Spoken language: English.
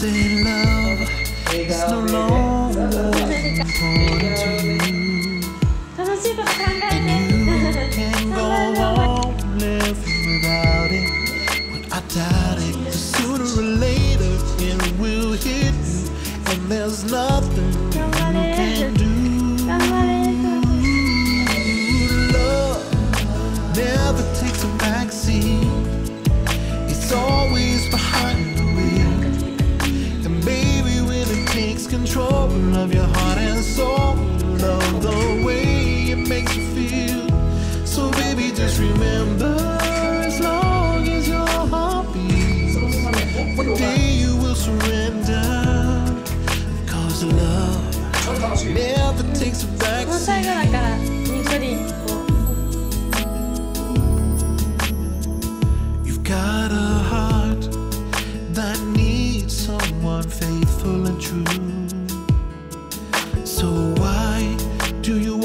say love is no longer important to you. And you can go on living without it. When I doubt it, sooner or later it will hit you. And there's nothing you can do. Love never takes a backseat. control of your heart and soul. Love the way it makes you feel. So baby, just remember, as long as your heart beats, one day you will surrender. Cause love never takes a back You've got a heart that needs someone faithful and true. Do you